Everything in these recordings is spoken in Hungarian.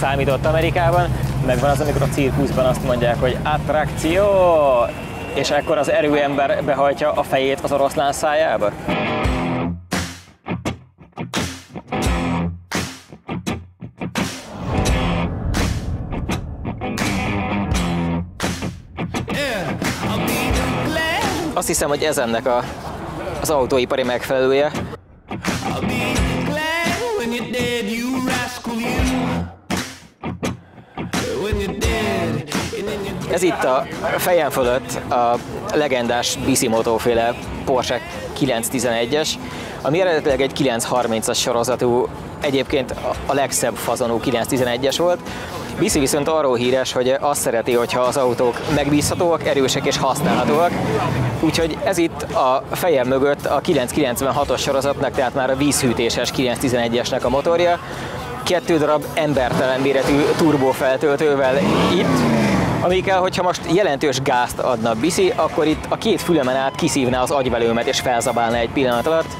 számított Amerikában, meg van az, amikor a cirkuszban azt mondják, hogy attrakció, és ekkor az erőember behajtja a fejét az oroszlán szájába? Azt hiszem, hogy ez ennek a, az autóipari megfelelője. Ez itt a fejem fölött a legendás Bisimoto féle Porsche 911-es, ami eredetileg egy 930-as sorozatú, egyébként a legszebb fazonú 911-es volt. Biszi viszont arról híres, hogy azt szereti, hogyha az autók megbízhatóak, erősek és használhatóak. Úgyhogy ez itt a fejem mögött a 996-os sorozatnak, tehát már a vízhűtéses 911-esnek a motorja. Kettő darab embertelen méretű turbófeltöltővel itt, amikkel, hogyha most jelentős gázt adna Biszi, akkor itt a két fülemen át kiszívná az agyvelőmet és felzabálna egy pillanat alatt.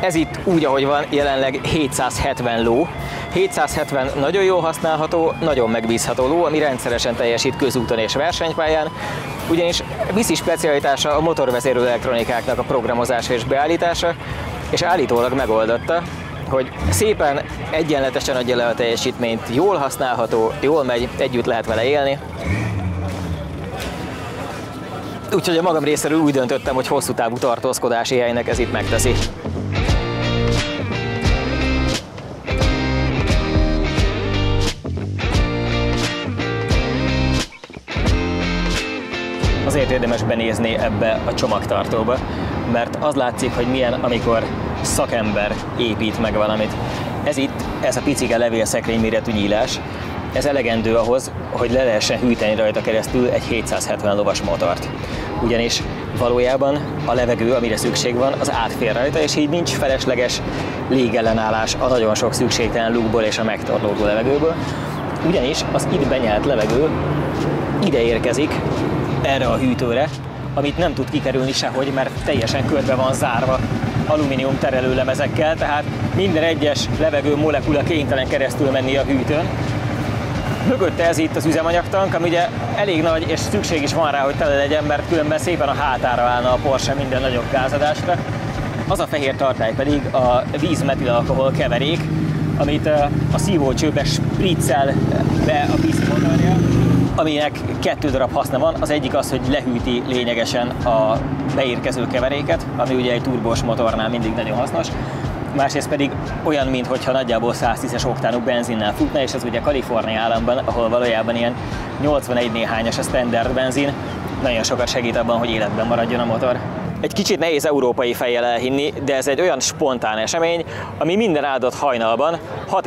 Ez itt úgy, ahogy van, jelenleg 770 ló. 770 nagyon jó használható, nagyon megbízható ló, ami rendszeresen teljesít közúton és versenypályán, ugyanis viszi specialitása a motorvezérő elektronikáknak a programozása és beállítása, és állítólag megoldotta, hogy szépen egyenletesen adja le a teljesítményt, jól használható, jól megy, együtt lehet vele élni. Úgyhogy a magam részéről úgy döntöttem, hogy hosszú távú tartózkodási helynek ez itt megteszi. azért érdemes benézni ebbe a csomagtartóba, mert az látszik, hogy milyen, amikor szakember épít meg valamit. Ez itt, ez a picike levélszekrény méretű nyílás, ez elegendő ahhoz, hogy le lehessen hűteni rajta keresztül egy 770 lovas motort. Ugyanis valójában a levegő, amire szükség van, az átfér rajta, és így nincs felesleges légellenállás a nagyon sok szükségtelen lukból és a megtorlódó levegőből. Ugyanis az itt benyelt levegő ide érkezik, erre a hűtőre, amit nem tud kikerülni sehogy, mert teljesen körbe van zárva alumínium terelőlemezekkel, tehát minden egyes levegő molekula kénytelen keresztül menni a hűtőn. Mögötte ez itt az üzemanyagtank, ami ugye elég nagy, és szükség is van rá, hogy tele legyen, mert különben szépen a hátára állna a Porsche minden nagyobb gázadásra. Az a fehér tartály pedig a vízmetilalkohol keverék, amit a szívócsőbe spriccel be a motorja aminek kettő darab haszna van. Az egyik az, hogy lehűti lényegesen a beérkező keveréket, ami ugye egy turbós motornál mindig nagyon hasznos. Másrészt pedig olyan, mintha nagyjából 110-es oktánú benzinnel futna, és ez ugye Kalifornia államban, ahol valójában ilyen 81 néhányas a standard benzin, nagyon sokat segít abban, hogy életben maradjon a motor. Egy kicsit nehéz európai fejjel elhinni, de ez egy olyan spontán esemény, ami minden áldott hajnalban 6